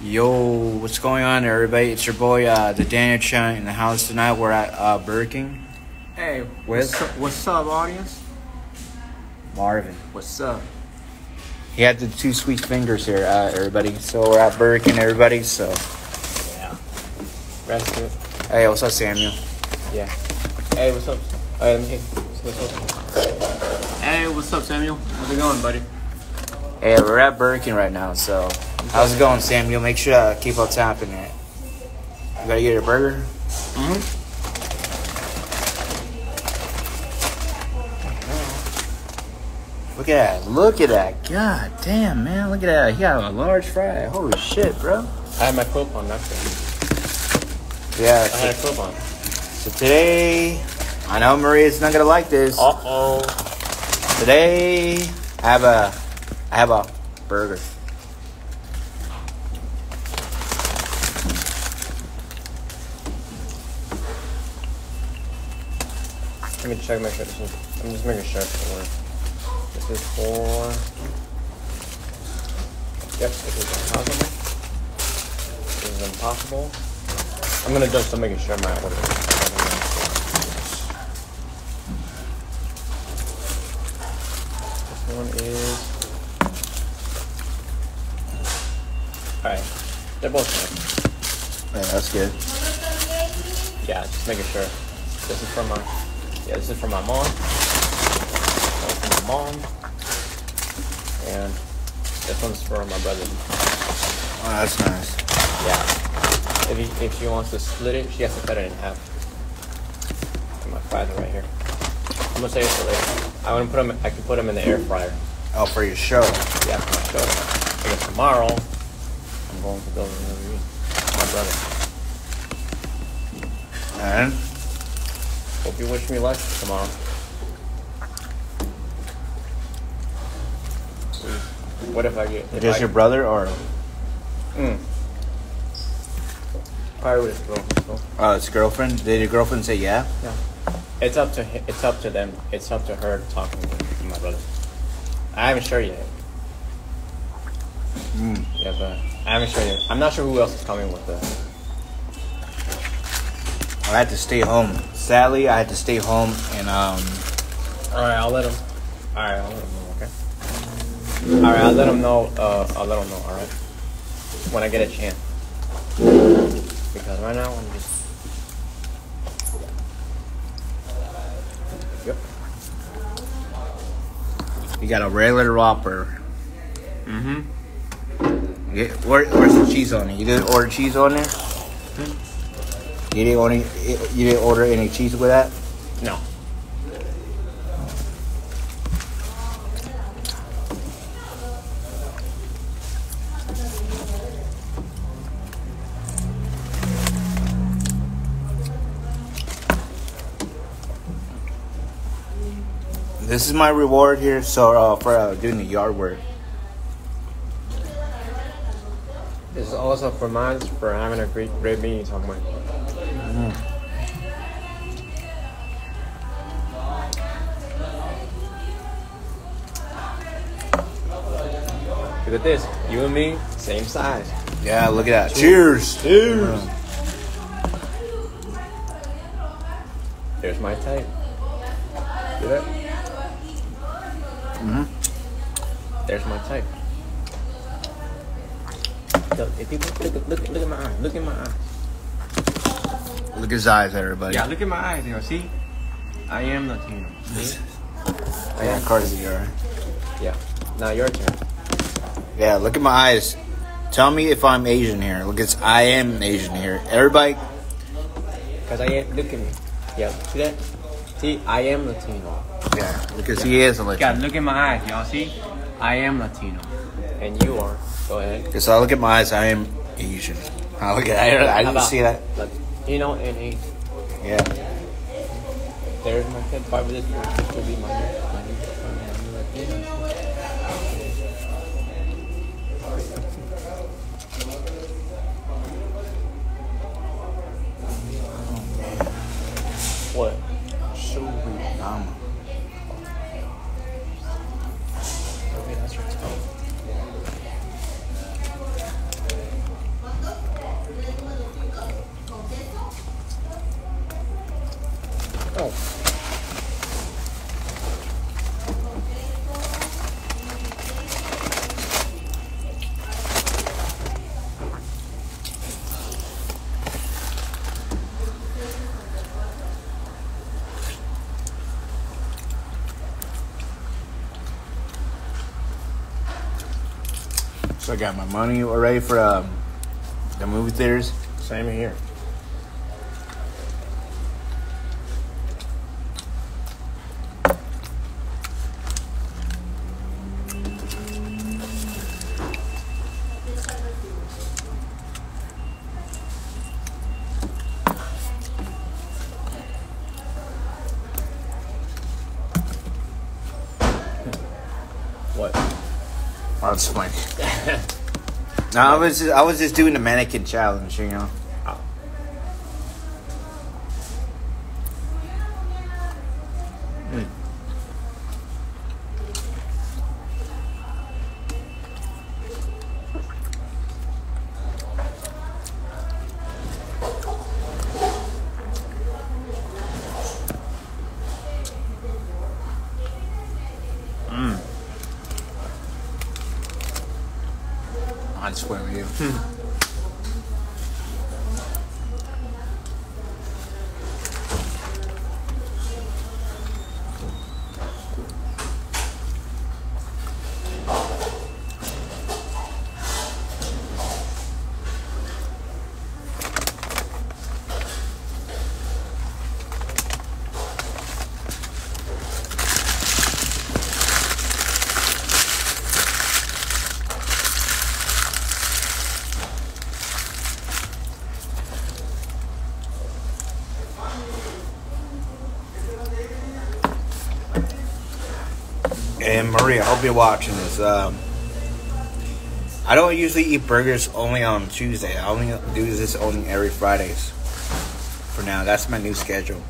Yo, what's going on, everybody? It's your boy, uh, the Daniel Chan in the house tonight. We're at uh, Burger King. Hey, With? what's up, what's up, audience? Marvin. What's up? He had the two sweet fingers here, uh, everybody. So we're at Burger King, everybody. So, Yeah. Rest it. hey, what's up, Samuel? Yeah. Hey, what's up? Hey. What's up? Hey, what's up, Samuel? How's it going, buddy? Hey, we're at Burger King right now. So, how's it going, Samuel? Make sure to keep on tapping it. You gotta get your burger. Mm-hmm. Look at that! Look at that! God damn, man! Look at that! He got a large fry. Holy shit, bro! I had my coat on, that's it. Yeah. I had a coat on. So today, I know Maria's not gonna like this. Uh-oh. Today, I have a, I have a burger. Let me check my is- I'm just making sure for This is for... Yep, this is impossible. This is impossible. I'm gonna just I'm sure my order. This one is. Alright. They're both fine. Yeah, that's good. Yeah, just making sure. This is from my yeah, this is from my mom. From my mom. And this one's for my brother. Oh, that's nice. Yeah. If he, if she wants to split it, she has to cut it in half. And my fries are right here. I'm gonna save it for later. I want to put them. I can put them in the air fryer. Oh, for your show. Yeah, for my show. I guess tomorrow I'm going to go with my brother. And Hope you wish me luck tomorrow. What if I get? If just I, your brother or Mm. Probably with his girlfriend. So. oh, it's girlfriend? Did your girlfriend say yeah? Yeah. It's up to it's up to them. It's up to her talking to my brother. I haven't sure yet. Mm. Yeah, but I haven't sure yet. I'm not sure who else is coming with us. I had to stay home. Sadly, I had to stay home and um. All right, I'll let him. All right, I'll let him know. Okay. All right, I'll let him know. Uh, I'll let him know. All right. When I get a chance. Because right now I'm just. Yep. You got a regular Whopper. Mm-hmm. Get, where, where's the cheese on it? You didn't order cheese on there? You didn't order. You didn't order any cheese with that? No. This is my reward here. So uh, for uh, doing the yard work. This is also for mine for having a great great meeting talking about. Look at this. You and me, same size. Yeah, look at that. Cheers. Cheers. There's my type. See that? Mm-hmm. There's my type. Look, if you look, look, look, look at my eyes. Look at my eyes. Look at his eyes, everybody. Yeah, look at my eyes. You know, see? I am Latino. See? I Yeah, am. Cardi, all right. Yeah. Now your turn. Yeah, look at my eyes. Tell me if I'm Asian here. Look, it's I am Asian here. Everybody, Cause I am. Look at me. Yeah. See that? See, I am Latino. yeah, because he is a God, Latino. look at my eyes, y'all. See? I am Latino. And you are. Go ahead. Because I look at my eyes, I am Asian. I look at, I, I How didn't about see that. You know, and Asian. Yeah. There's my kid. Five of this this will be my new, my new, my new Latino. What? Um, I got my money ready for um, the movie theaters. Same here. No, I was just, I was just doing the mannequin challenge, you know. Maria, I hope you're watching this. Um, I don't usually eat burgers only on Tuesday. I only do this only every Fridays. For now, that's my new schedule.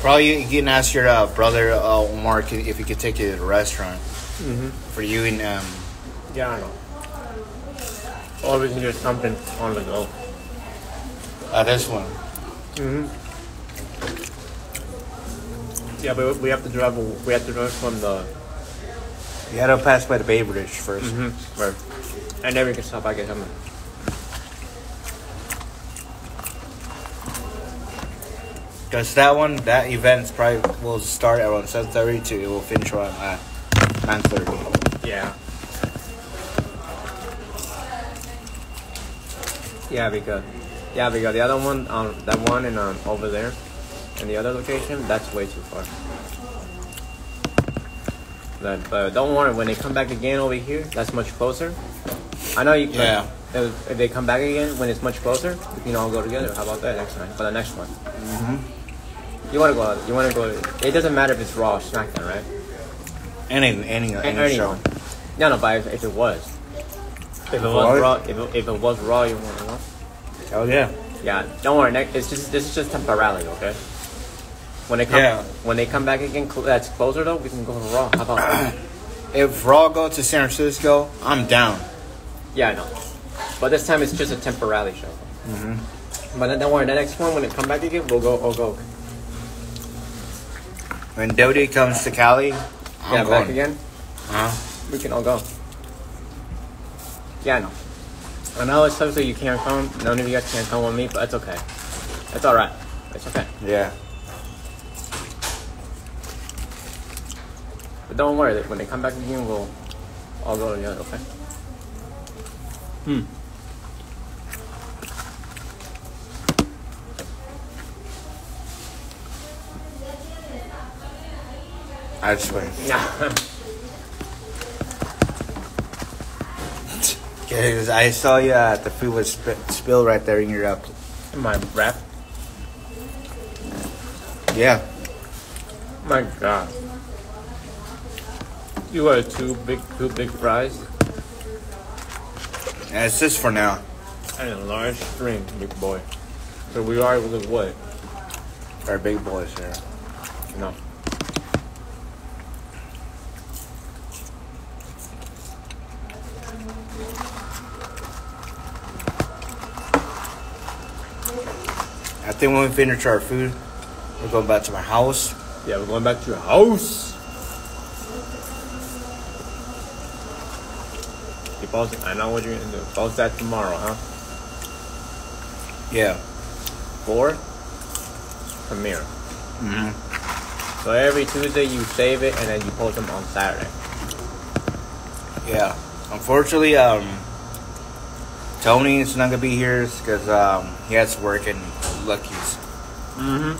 Probably you can ask your uh, brother uh, Mark if he could take you to the restaurant Mm-hmm. for you and um, Yeah, I know. Always need something on the go. uh, this one. Mm-hmm. Yeah, but we have to drive. We have to drive from the. You had to pass by the Bay Bridge 1st Mm-hmm. Right. And then we can stop by get something. Because that one, that event probably will start around seven thirty to it will finish around uh, nine thirty. Yeah. Yeah, because yeah, because the other one, um, that one and um, over there, and the other location, that's way too far. But, but don't worry, when they come back again over here, that's much closer. I know you. Yeah. If, if they come back again when it's much closer, we can all go together. How about that next time? For the next one. Mm-hmm. You want to go? You want to go? It doesn't matter if it's Raw or SmackDown, right? Any any any, Any show. No, no, but if, if it was, if it was? Raw, if it, if it was Raw, you want to know? Oh yeah. Yeah, don't worry. Next, it's just this is just temporarily, okay? When they come, Yeah. when they come back again, cl- that's closer though. We can go to Raw. How about that? If Raw go to San Francisco, I'm down. yeah, I know. But this time it's just a temporary show. Mm-hmm. But then don't worry. The next one, when they come back again, we'll go. We'll go. When Dodie comes to Cali, I'm yeah, going. back again. Huh? We can all go. Yeah, I know. I know it's something you can't come. None of you guys can't come with me, but it's okay. It's all right. It's okay. Yeah. But don't worry. When they come back again, we'll all go together. Okay. Hmm. I swear. Yeah. I saw you at the food was sp- spilled right there in your uh, My rap. Yeah. My God. You are two big, two big fries And it's just for now. and a large string, big boy. So we are with what? Our big boys here. No. I think when we finish our food, we're going back to my house. Yeah, we're going back to your house. You post, I know what you're gonna do. Post that tomorrow, huh? Yeah. Four. Premiere. hmm So every Tuesday you save it and then you post them on Saturday. Yeah. Unfortunately, um, Tony's not gonna be here because um, he has to work in Lucky's. Mm-hmm.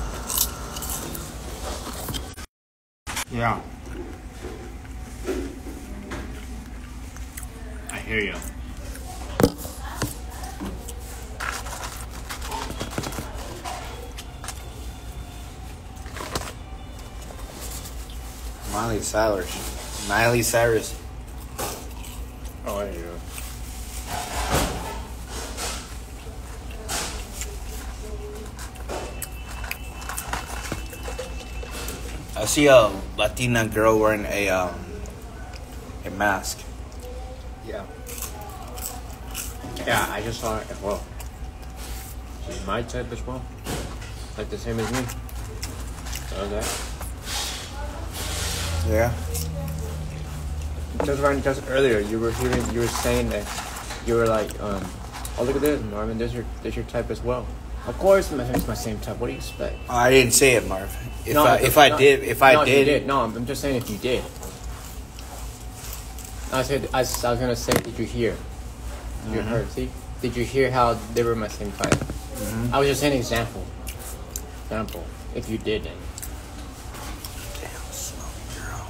Yeah. I hear you. Miley Cyrus. Miley Cyrus. Oh, I hear you. I see a Latina girl wearing a um, a mask. Yeah. Yeah, I just saw it as well. She's my type as well. Like the same as me. So that. Yeah. Just right, just earlier, you were hearing, you were saying that you were like, um, oh look at this, Marvin, there's your, there's your type as well. Of course, my it's my same type. What do you expect? I didn't say it, Marv. If No, I if I did if I no, did, you did. No, I'm just saying if you did. I said I was, I was gonna say, did you hear? Did You Mhm. heard? See? Did you hear how they were my same type? Mhm. I was just saying example. Example. If you did, then. Damn, smelly girl.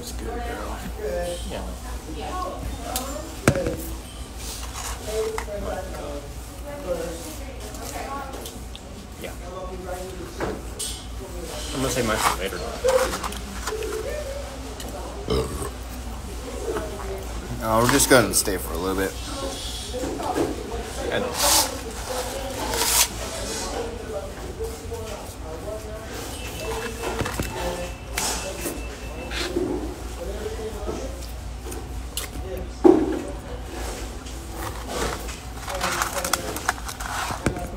It's good, girl. Yeah. Yeah. I'm gonna say mine for later. No, we're just gonna stay for a little bit. I know.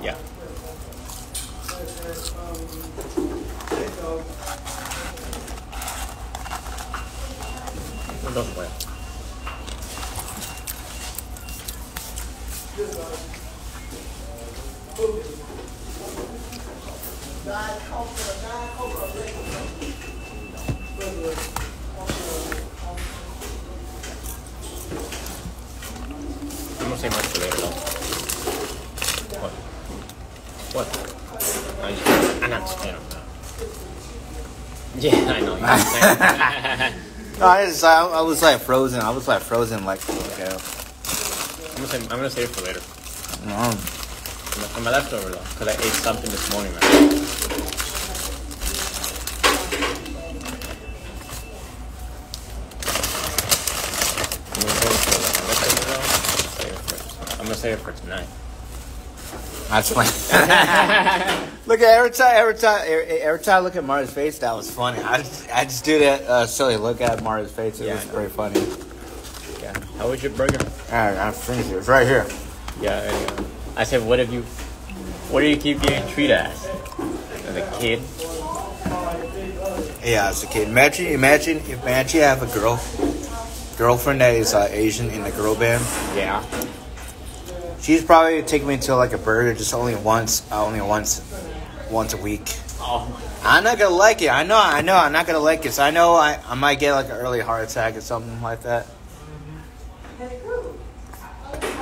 Yeah. It doesn't well. I'm gonna say much for later though. What? What? I just, I'm not saying that. Yeah, I know. No, I, just, I, I was like frozen. I was like frozen, like okay. I'm gonna say I'm gonna save it for later. No. For my leftover though, because I ate something this morning, man. I'm gonna save it for my leftover, though. Save it for- I'm gonna save it for tonight. That's funny. look at every time, every time, every, time I look at Mara's face, that was funny. I just, I just do that uh, silly look at Mara's face. It Yeah, was pretty funny. Yeah. How was your burger? All right, I finished it. It's right here. Yeah. I said, what have you? What do you keep getting treated as? As a kid? Yeah, as a kid. Imagine, imagine if imagine you have a girl, girlfriend that is uh, Asian in the girl band. Yeah. She's probably taking me to like a burger just only once, uh, only once, once a week. Oh. I'm not gonna like it. I know, I know, I'm not gonna like it. So I know I, I might get like an early heart attack or something like that.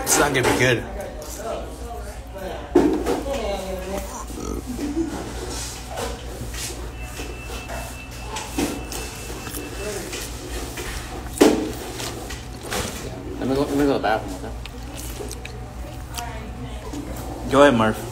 It's not gonna be good. Let me go. Let me go to the bathroom. Okay. Go ahead, Murph.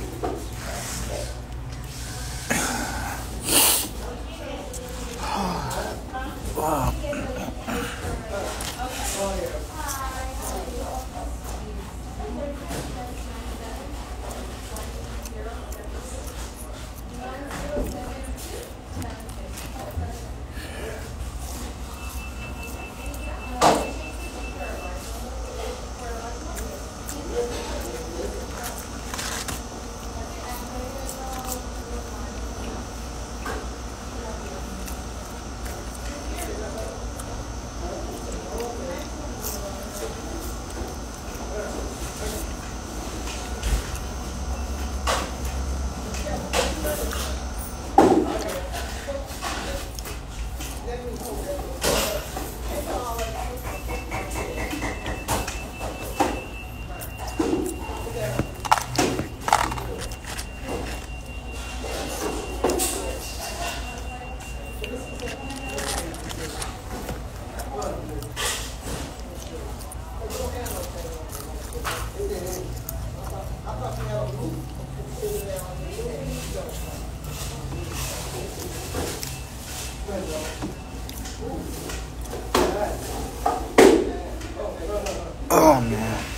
Oh man.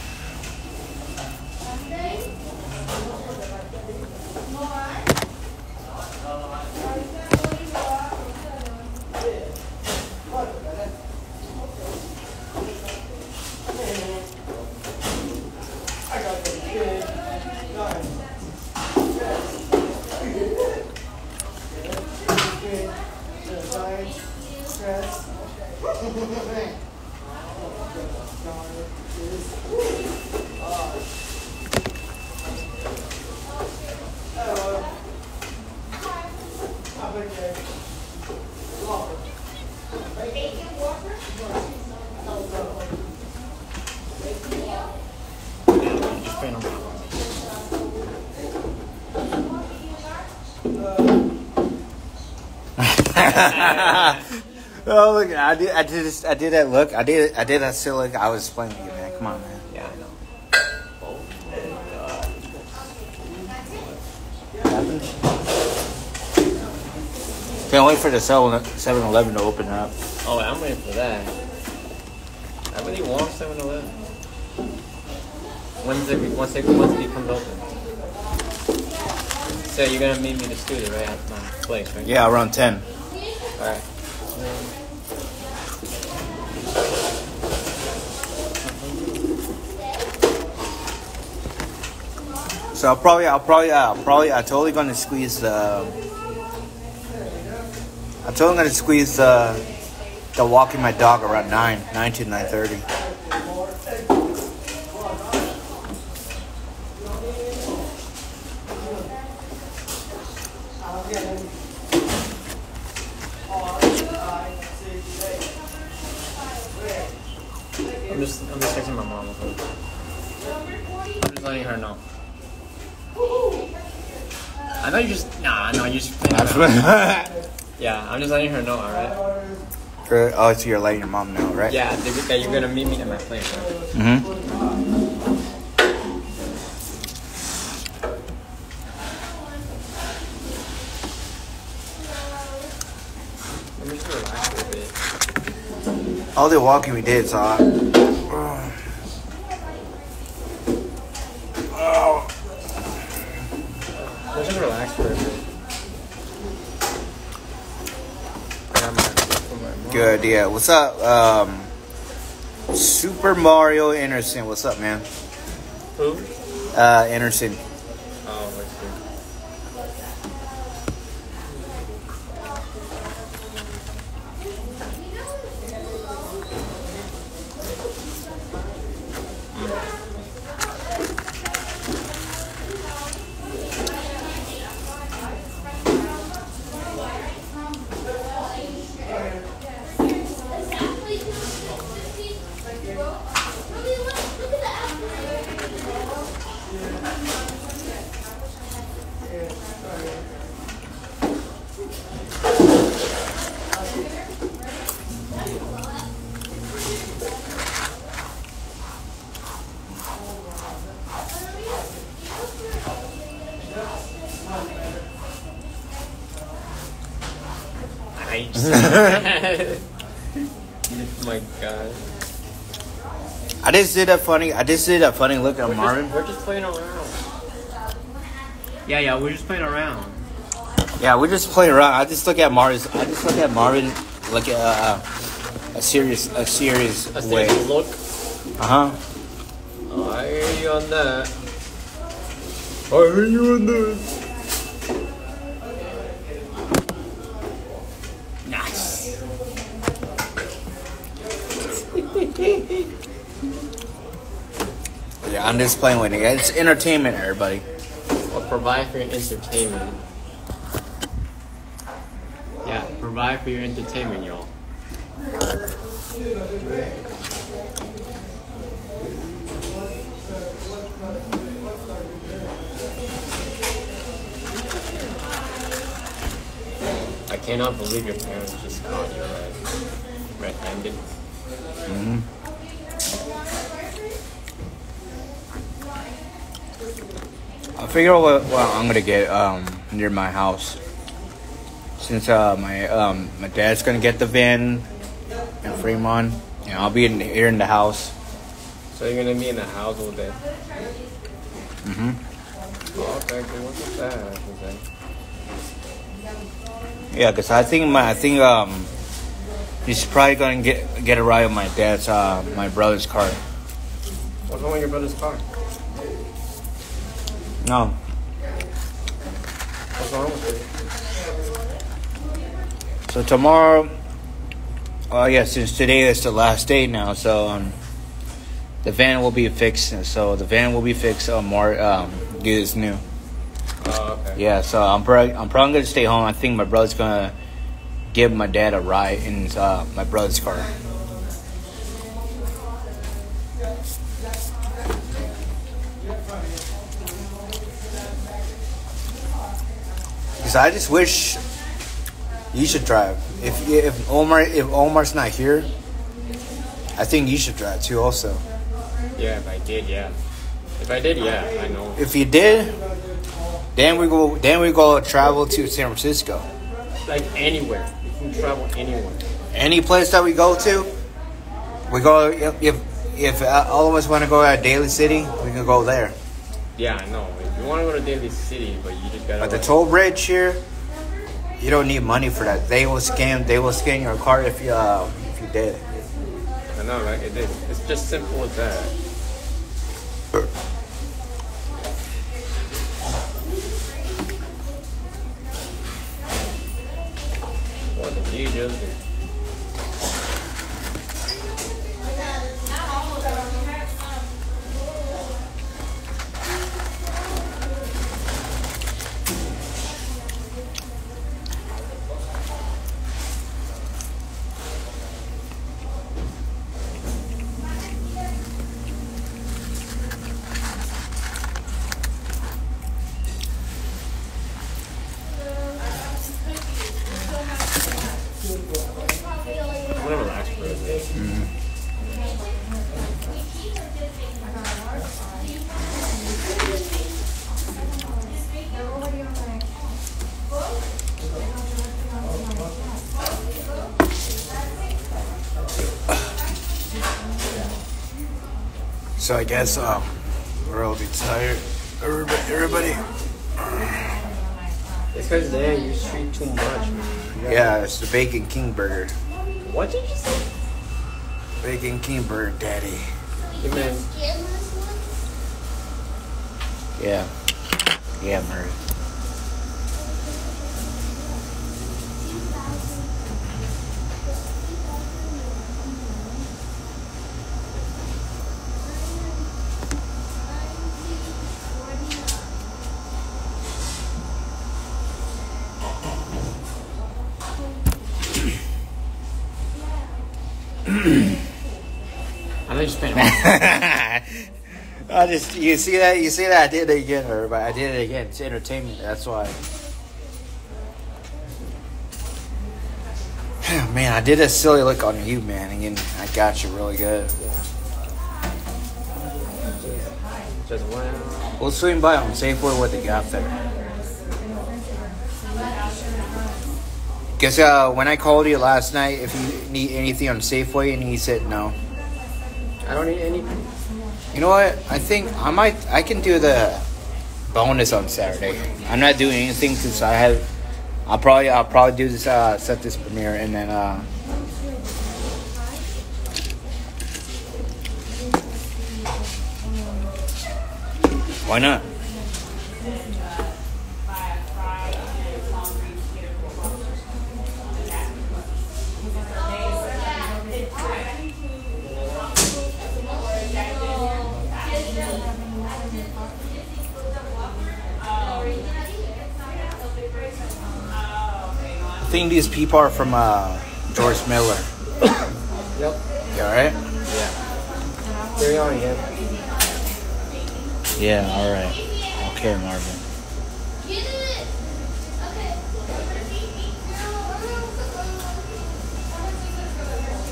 oh look, I did, I did, I did that look. I did, I did that still look. I was playing with you, man. Come on, man. Yeah, I know. Oh Can't wait for the 7-Eleven to open up. Oh, I'm waiting for that. I really want 7 Eleven. When's it, once it, once it becomes open? So you're gonna meet me in the studio, right? At my place, right? Yeah, around ten. So I'll probably, I'll probably, uh, probably, I'm totally gonna squeeze the. I'm totally gonna squeeze the, the walking my dog around nine, nine to nine thirty. I'm just, I'm just texting my mom. I'm just letting her know. I know you just, nah, no, you just playing around. Yeah, I'm just letting her know, alright? oh, so you're letting your mom know, right? Yeah, that that you're gonna meet me at my place, right? Mm-hmm. Let me just relax a bit. All the walking we did, so. I, oh. Let's just relax for a bit. I got my stuff from my mom. Good, yeah. What's up, um, Super Mario Anderson? What's up, man? Who? Uh, Anderson. Oh, let's see. Nice. oh my god. I just did a funny. I just did a funny look at We're Marvin. just, we're just playing around. Yeah, yeah, we're just playing around. Yeah, we're just playing around. I just look at Marvin. I just look at Marvin like a uh, a serious a serious A way. serious look. Uh huh. I hear you on that. I hear you on that. Yeah, I'm just playing with it. It's entertainment, everybody. Well, provide for your entertainment. Yeah, provide for your entertainment, y'all. I cannot believe your parents just caught you red, red-handed. I figure out what, what I'm gonna get um, near my house. Since uh, my um, my dad's gonna get the van in Fremont, and I'll be in, here in the house. So you're gonna be in the house all day? Mm-hmm. Oh, okay. What's that? Yeah, cause I think my I think um he's probably gonna get get a ride on my dad's uh my brother's car. What's wrong with your brother's car? No, What's wrong with it? so tomorrow. Oh yeah, since today is the last day now, so um, the van will be fixed. So the van will be fixed on more um get this new. Oh, okay. Yeah, so I'm probably I'm probably gonna stay home. I think my brother's gonna give my dad a ride in uh, my brother's car. Cause I just wish you should drive. If if Omar if Omar's not here, I think you should drive too. Also, Yeah, if I did, yeah. If I did, yeah, I know. if you did, then we go then we go travel to San Francisco. Like anywhere. You can travel anywhere. any place that we go to, we go if if, all of us want to go at Daly City, we can go there. Yeah, I know. You want to go to Daly City, but you just gotta. But the toll bridge here, you don't need money for that. They will scan they will scan your car if you uh, if you did. I know, right? It is. It's just simple as that. What did you just So I guess um, we're all be tired. Everybody, everybody. It's because there you street too much. man. Yeah, it's the Bacon King Burger. What did you say? Bacon King Burger, Daddy. Hey, man, Yeah, yeah, Murray. I know you spent. I just you see that you see that I did it again, everybody. I did it again. It's entertainment. That's why. Man, I did a silly look on you, man, and I got you really good. Just. We'll swing by on Safeway what they got there. Guess uh, when I called you last night, if you need anything on Safeway, and he said no. I don't need anything. You know what? I think I might. I can do the bonus on Saturday. I'm not doing anything since I have. I'll probably. I'll probably do this. Uh, set this premiere and then. Uh, why not? Think these people are from uh, George Miller. Yep. You alright? Yeah. Carry on, yeah. Yeah, alright. Okay, Marvin.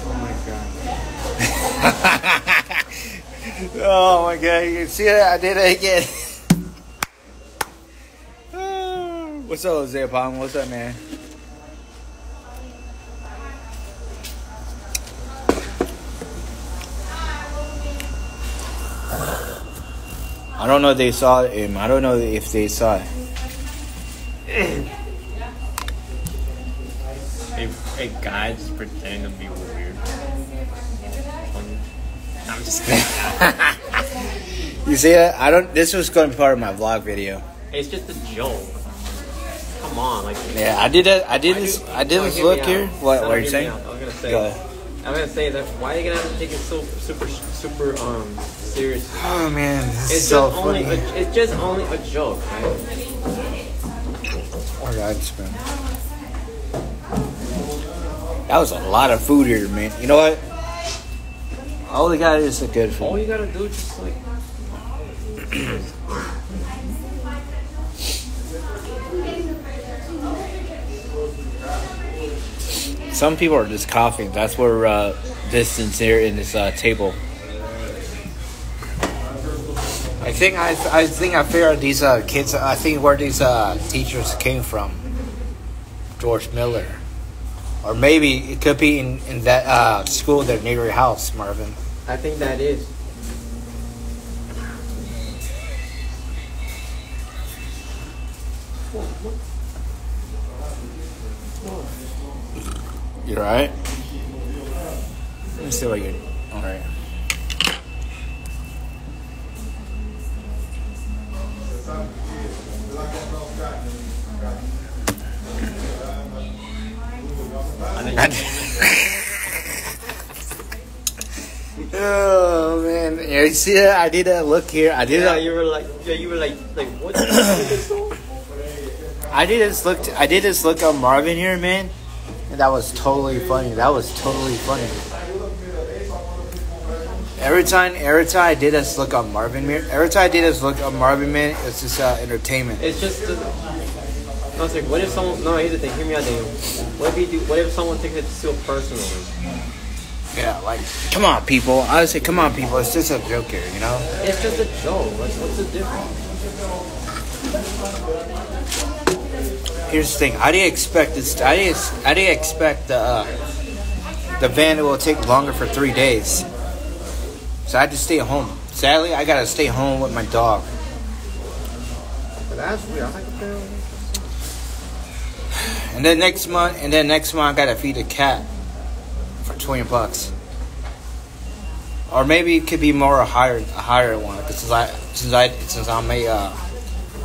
Oh my god. oh my god, you see that? I did it again. What's up, Jose Pong? What's up, man? I don't know if they saw him. I don't know if they saw it. A, a guy just pretending to be weird. I'm just kidding. You see it? I don't. This was going to be part of my vlog video. it's just a joke. Come on, like. Yeah, I did that. I did this. do- I did this look here. What? What are you saying? I was gonna say. Go. I'm gonna say that. Why are you gonna have to take it so super super um serious? Oh man, It's is so just funny. only. A, it's just only a joke, right? Oh, God, it's That was a lot of food here, man. You know what? All we got is the good food. All you gotta do is just like. Some people are just coughing. That's where uh, distance here in this uh, table. Think I, I think I figured these uh, kids. I think where these uh, teachers came from. George Miller, or maybe it could be in in that uh, school that near your house, Marvin. I think that is. You alright? Let me see what you're. Alright. Oh man, you see that? I did that look here. I did Yeah, that. you were like, yeah, you were like, like what? I did this look. I did this look on Marvin here, man, and that was totally funny. That was totally funny. Every time, every time I did this look on Marvin, man, every time I did this look on Marvin, man, it's just uh, entertainment. It's just. Uh, I was like, what if someone? No, here's the thing. Hear me out, Daniel. What if you do? What if someone takes it so personally? Yeah, like, come on, people. I would say, come on, people. It's just a joke here, you know. It's just a joke. What's, what's the difference? Here's the thing. I didn't expect this. I didn't. I didn't expect the uh, the van will take longer for three days. So I had to stay home. Sadly, I gotta stay home with my dog. But that's weird. I like the And then next month, and then next month, I gotta feed a cat for twenty bucks. Or maybe it could be more a higher, a higher one. Because since I, since I, since I may uh,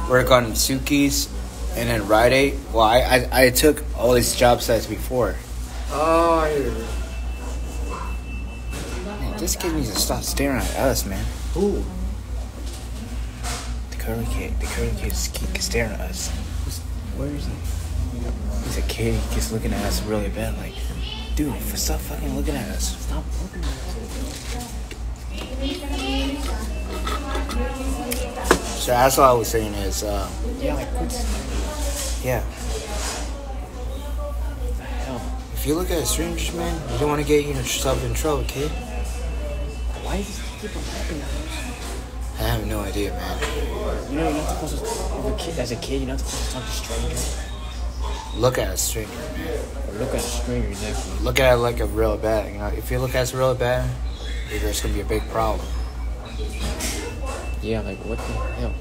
work on Suki's and then Rite Aid. Well, I, I, I took all these job sites before. Oh, I hear. Man, this kid needs to stop staring at us, man. Who? The curly kid, the curly kid just keep staring at us. Where is he? He's a kid. He keeps looking at us really bad. Like, dude, stop fucking looking at us. Stop looking at So that's what I was saying is, uh, Yeah, like yeah. If you look at strangers, man, you don't want to get yourself in trouble, kid. Why is this people looking at us? I have no idea, man. You know, you're not supposed to. A as a kid you're not supposed to talk to strangers. Look at a stranger, man. Look at a stranger, exactly. Look at it like a real bad. You know, if you look at it real bad, there's gonna be a big problem. Yeah, like what the hell?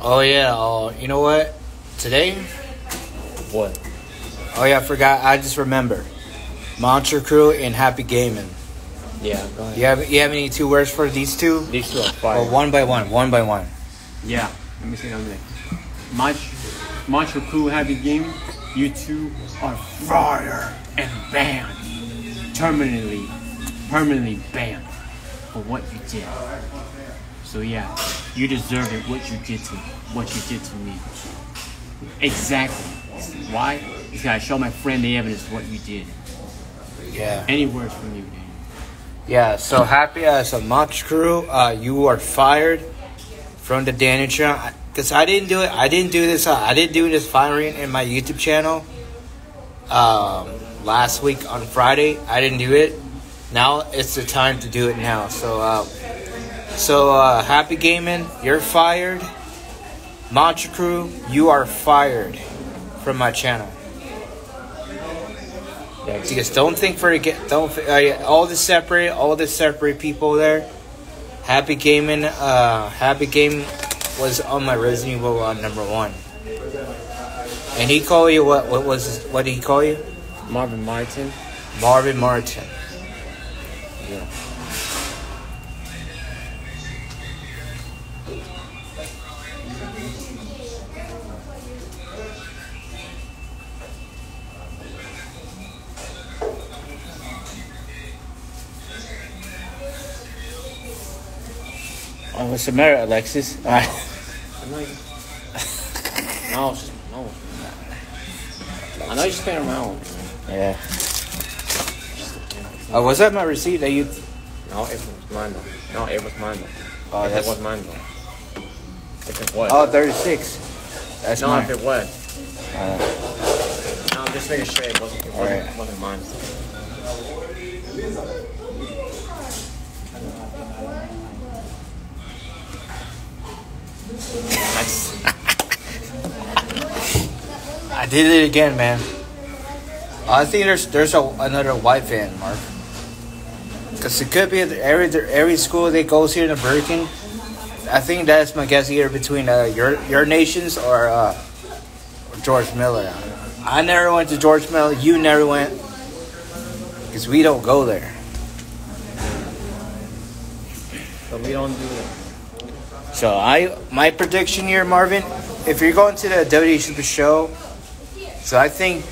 Oh yeah. Oh, you know what? Today, What? oh yeah, I forgot. I just remember. Monster Crew and Happy Gaming. Yeah, go ahead. You have you have any two words for these two? These two are fire. Or one by one, one by one. Yeah, let me see something. Much, Monster Crew Happy Gaming, you two are fire and banned. Terminally, permanently banned for what you did. So yeah, you deserve it what you did to what you did to me. Exactly. Why? Because I show my friend the evidence of what you did. Yeah. Any words from you, Daniel? Yeah, so happy as a Monster Crew, uh, you are fired from the Danny channel. Because I didn't do it. I didn't do this. Uh, I didn't do this firing in my YouTube channel. Um, last week on Friday, I didn't do it. Now it's the time to do it now. So, uh, so uh, happy gaming. You're fired. Monster Crew, you are fired from my channel. Yeah, Because don't think for don't uh, all the separate all the separate people there. Happy Gaming, uh, Happy Game was on my Resident Evil on number one. And he call you what? What was? What did he call you? Marvin Martin. Marvin Martin. The matter, Alexis? All right. No, it's just, no. I know you're just playing around. Yeah. Oh, was that my receipt that you? No, it was mine though. No, it was mine though. Oh, it was mine though. If it was. Oh, 36. That's no, mine. if it was. Uh, No, I'm just making sure it wasn't, it wasn't, Alright. it wasn't mine. I did it again, man. I think there's there's a, another white van, Mark. Cause it could be at every every school that goes here in the American. I think that's my guess either between uh, your your nations or uh, George Miller. I never went to George Miller. You never went. Cause we don't go there. But we don't do it. So I my prediction here, Marvin, if you're going to the WWE Super Show, so I think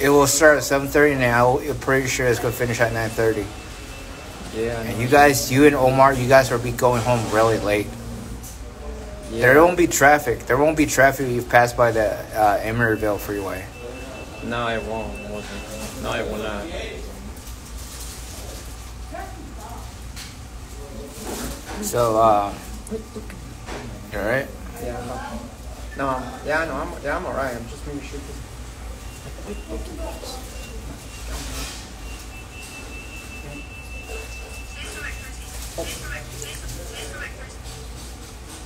it will start at 7:30, and I'm pretty sure it's gonna finish at 9:30. Yeah. And you guys, you and Omar, you guys will be going home really late. yeah. There won't be traffic. There won't be traffic if you pass by the uh, Emeryville freeway. No, it won't. No, it will not. So, uh, you all right? Yeah. No. No. Yeah. I know. I'm. Yeah. I'm alright. I'm just making sure.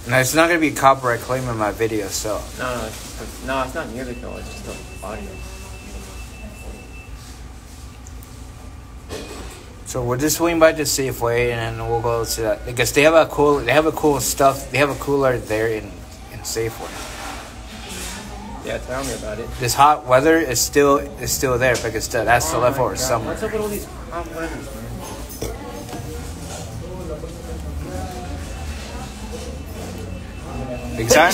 Now it's not gonna be copyright claiming my video, so No, no, it's just, no, it's not music though. It's just the audio. So we'll just swing by the Safeway and then we'll go to that because they have a cool they have a cool stuff they have a cooler there in in Safeway. Yeah, tell me about it. This hot weather is still is still there because that- that's the Oh my leftover God, summer. What's up with all these hot weathers, man? Big time.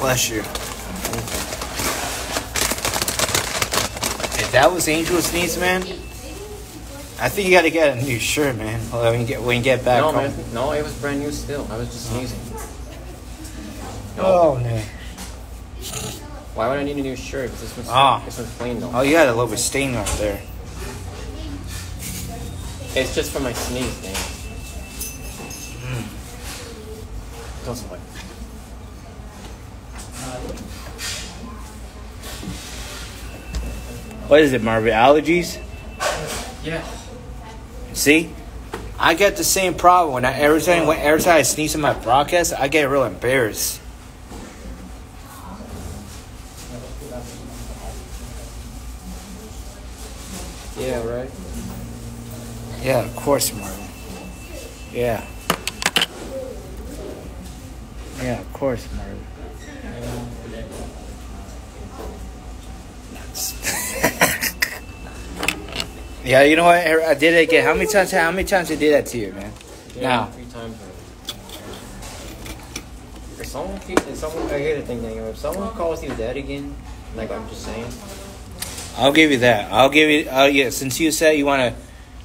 Bless you. If that was Angel sneeze, man, I think you got to get a new shirt, man. When you get when you get back No, home. man. No, it was brand new still. I was just sneezing. No. Oh man. Why would I need a new shirt? This one's, Ah. this one's plain though. Oh, you got a little bit stain right there. It's just for my sneeze, man. Hmm. Don't What is it, Marvin? Allergies? Yeah. See, I get the same problem when I every time when every time I sneeze in my broadcast, I get real embarrassed. Yeah, right? Yeah, of course, Marvin. Yeah. Yeah, of course, Marvin. Yeah, you know what? I did it again. How many times? How many times I did that to you, man? Yeah, Now. three times. already. If someone keep, if someone, I hear the thing, Daniel. If someone calls you that again, like I'm just saying, I'll give you that. I'll give you. Oh yeah, since you said you want to,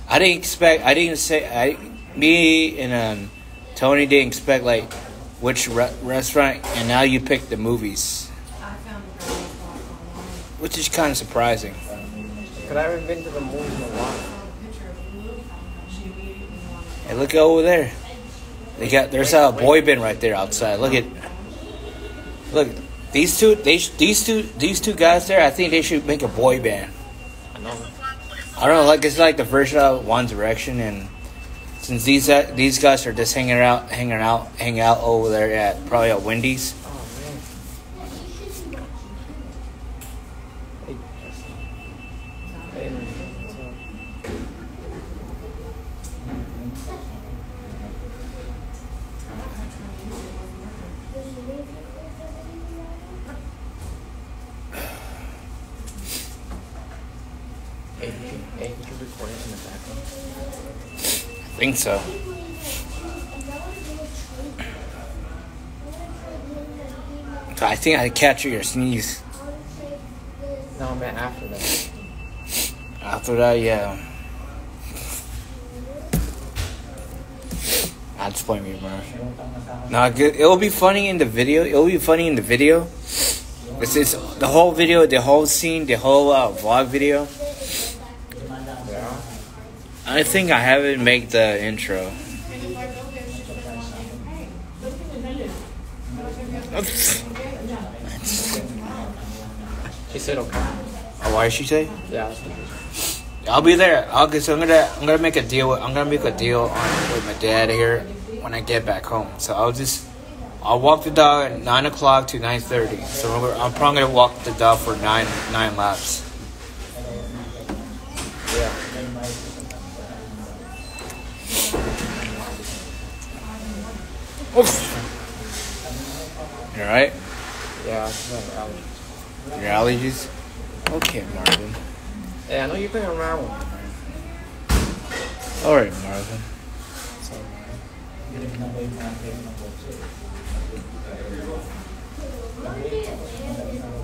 I didn't expect. I didn't say. I, me and um, Tony didn't expect like which re- restaurant, and now you picked the movies, which is kind of surprising. Could I have been to the movies in a while? Hey, look over there. They got there's a boy band right there outside. Look at. Look, these two. They these two these two guys there. I think they should make a boy band. I know. I don't know, like it's like the version of One Direction, and since these uh, these guys are just hanging out, hanging out, hanging out over there at probably at Wendy's. Oh man. Hey, did you, hey, did you record it in the background? I think so. I think I captured your sneeze. No, man, after that. After that, yeah. That's playing me, bro. Nah, good. It'll be funny in the video. It'll be funny in the video. This is the whole video, the whole scene, the whole uh, vlog video. Yeah. I think I haven't made the intro. She said okay. Oh, why did she say? Yeah. I'll be there. I'll get. So I'm gonna. I'm gonna make a deal. With, I'm gonna make a deal on with my dad here when I get back home. So I'll just. I'll walk the dog at nine o'clock to nine thirty. So I'm probably gonna walk the dog for nine nine laps. Yeah. Oof. You alright? Yeah, I have allergies. Your allergies? Okay, Marvin. Hey, I know you've been around with me. Alright, Marvin.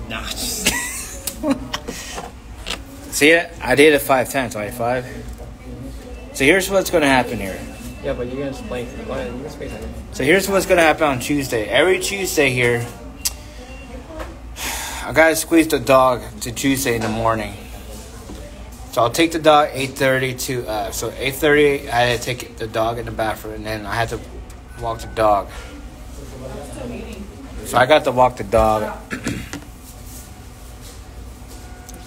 Nah, just. See it? I did it five times. Only five. So here's what's gonna happen here. Yeah, but you're gonna explain. So here's what's gonna happen on Tuesday. Every Tuesday here, I gotta squeeze the dog to Tuesday in the morning. So I'll take the dog eight thirty to uh, so eight thirty. I had to take the dog in the bathroom, and then I had to walk the dog. So I got to walk the dog.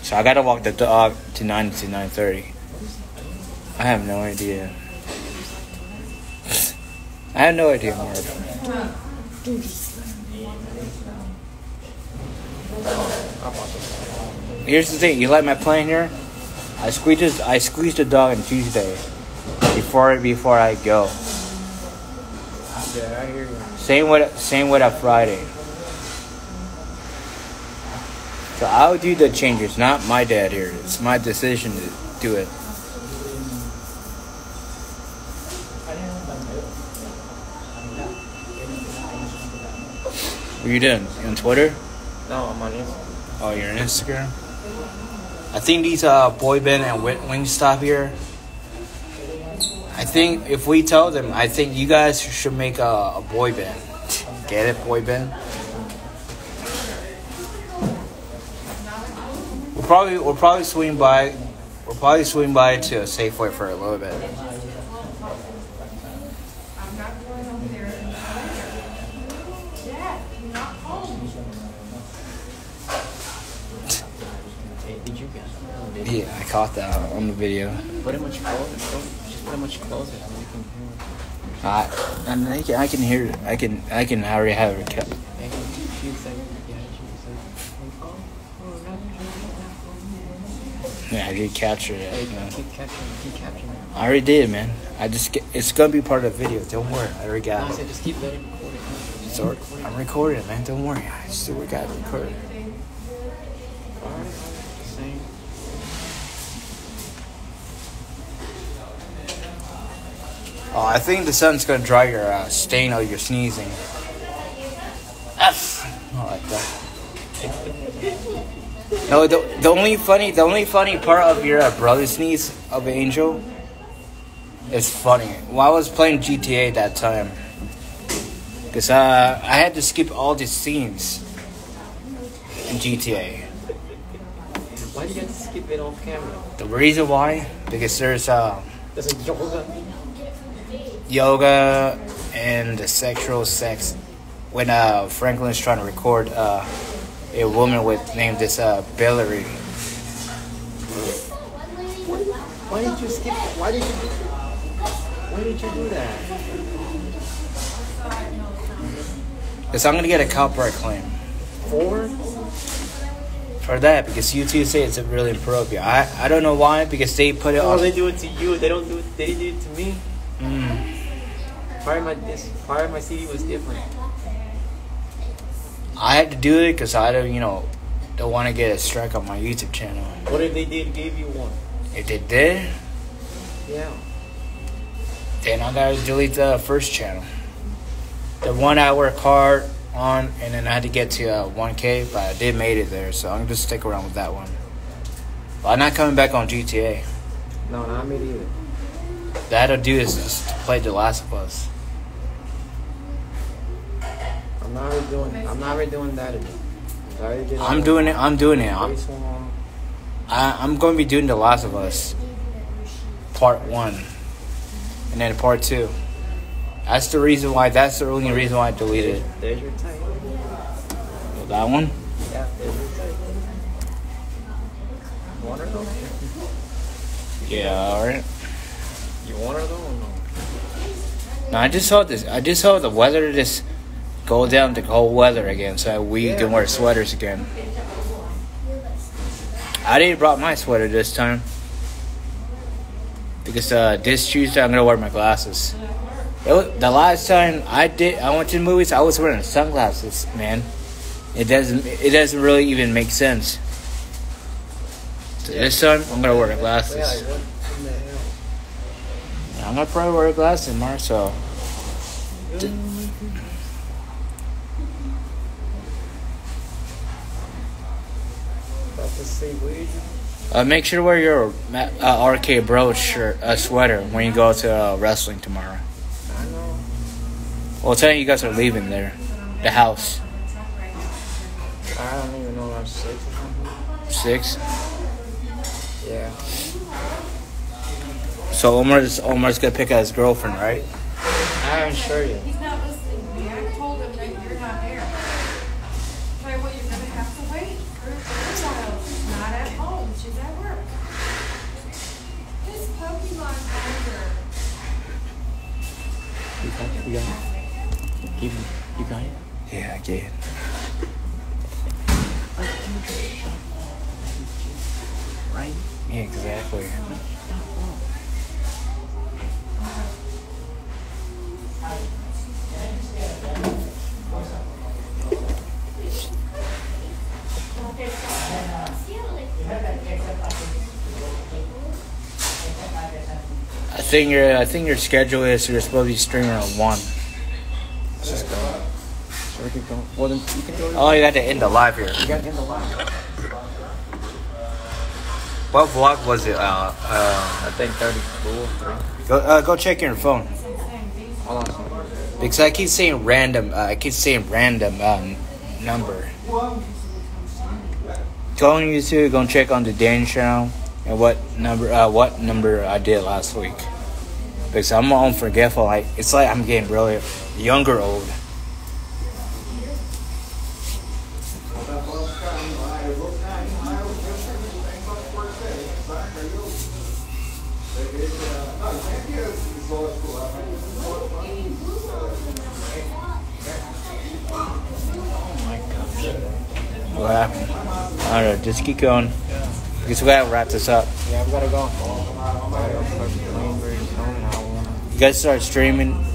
so I got to walk the dog to nine to nine thirty. I have no idea. I have no idea, Mark. Here's the thing. You like my plan here? I squeezed I squeezed the dog on Tuesday before before I go. Same with same with a Friday. So I'll do the changes, not my dad here. It's my decision to do it. What are you doing? You on Twitter? No, I'm on Instagram. Oh, you're on Instagram? I think these uh boy band and Wing- Wingstop here. I think if we tell them, I think you guys should make a, a boy band. Get it, boy band? We'll probably we'll probably swing by. We'll probably swing by to a Safeway for a little bit. Hey, did you get on video? Yeah, I caught that on the video. Put it much closer. Just put it much closer so you can hear. I I can, I can hear I can I can already have it kept. Hey, she said, yeah, she said, no, Yeah, I did capture it. Know. keep capturing, keep capturing. I already did, man. I just get, it's gonna be part of the video. Don't worry, I already No, I got said it. just keep letting record it. Just So I'm recording, man. Don't worry. I still we got it recorded. it. Oh, I think the sun's gonna dry your uh, stain of your sneezing. F. I like that. No, the, the only funny the only funny part of your uh, brother sneeze of Angel is funny. While I was playing GTA that time, cause uh, I had to skip all the scenes in GTA. Why do you have to skip it off camera? The reason why, because there's uh, There's a yoga. Yoga and sexual sex when uh, Franklin's trying to record uh, a woman with named this uh, Billary. Why did you skip? Why did you? Why did you do that? Because I'm gonna get a copyright claim. Four? for that because you YouTube say it's really inappropriate. I I don't know why because they put it Oh, on. they do it to you. They don't do it. They do it to me. Mm. Part of my this part of my CD was different. I had to do it because I don't you know don't want to get a strike on my YouTube channel. What if they did give you one? If they did, Yeah. then I gotta delete the first channel. The one I work hard on, and then I had to get to uh, 1K, but I did made it there, so I'm gonna just stick around with that one. But I'm not coming back on GTA. No, not me either. That I'll do is just play The Last of Us. I'm not redoing. I'm not redoing that again. I already did I'm doing it. I'm doing it. I'm, Way too long. I, I'm going to be doing The Last of Us, part one, and then part two. That's the reason why. That's the only reason why I deleted it. There's your type. Oh, that one. Yeah, there's your type. You want her though? Yeah. All right. You want her though or no? No, I just saw this. I just saw the weather just go down to cold weather again, so we Yeah. can wear sweaters again. I didn't brought my sweater this time because uh, this Tuesday I'm gonna wear my glasses. It was, the last time I did, I went to the movies. I was wearing sunglasses, man. It doesn't. It doesn't really even make sense. So this time I'm gonna wear glasses. like what in the hell? I'm gonna probably wear glasses tomorrow, so. Uh, make sure to wear your uh, RK Bro shirt, uh, sweater when you go to uh, wrestling tomorrow. I know. Well, tell you you guys are leaving there, the house. I don't even know I'm six or. Six. Yeah. So Omar's Omar's gonna pick out his girlfriend, right? I haven't sure yet. He's not listening to me. I told him that you're not there. Tell you what, you're gonna have to wait for for a while. She's not at home. She's at work. This Pokemon finder. You got it. You got it. You, you got it. Yeah, I get it. Right. Yeah, exactly. I think your I think your schedule is you're supposed to be streaming at one. Let's just go. So we can go. Well, then you can do it. Oh, you got to end the live here. You got in the line. What vlog was it? Uh, uh, I think 34. 3. go uh, go check your phone. Hold on. Because I keep saying random, uh, I keep saying random um, number. Go on YouTube, go and check on the Dan channel and what number, uh, what number I did last week. Because I'm all unforgetful. Like it's like I'm getting really younger, old. What happened? I don't know. Just keep going. Because we gotta wrap this up. Yeah, we gotta go. Gotta go start playing very soon. I wanna- You guys start streaming.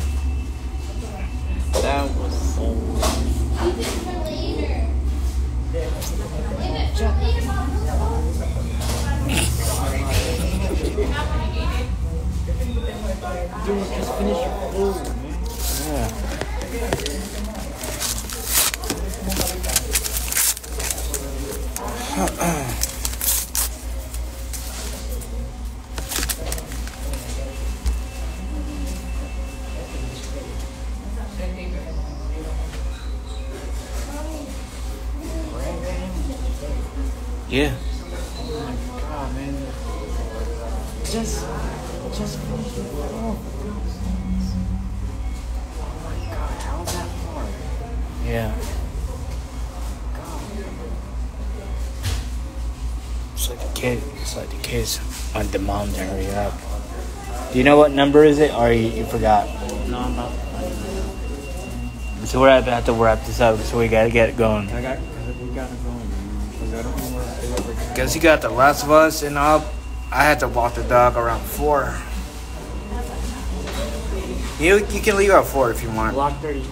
Know what number is it, or you, you forgot? No, I'm about. So we're about to wrap this up, so we gotta get it going. I got. We gotta go. Man. 'Cause Guess you got The Last of Us and up. I had to walk the dog around four. You you can leave at four if you want. Vlog 38.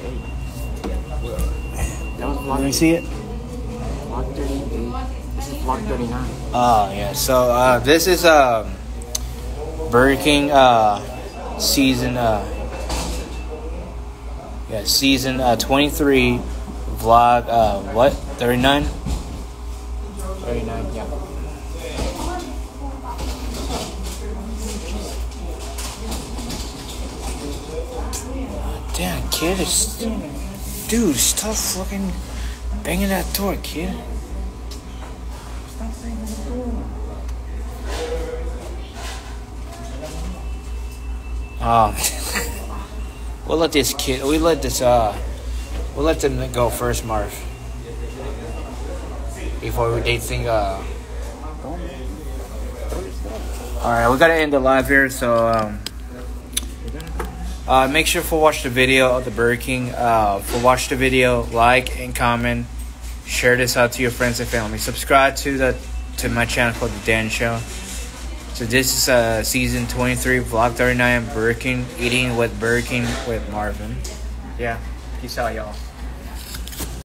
That was vlog, Let me see it. vlog 38. This is vlog 39. Oh yeah. So uh, this is um, Burger King uh, season. Uh, yeah, season uh, twenty three, vlog. Uh, what thirty nine? 39, yeah. Damn, kid, it's, dude, stop fucking banging that door, kid. Um, we'll let this kid. We let this. Uh, we'll let them go first, Marv. Before they think. Uh. All right, we gotta end the live here, so um. Uh, make sure for watch the video of the Burger King. Uh, for watch the video, like and comment, share this out to your friends and family. Subscribe to the to my channel called the Dan Show. So this is uh, season twenty three, vlog thirty nine, Burger King eating with Burger King with Marvin. Yeah. Peace out, y'all.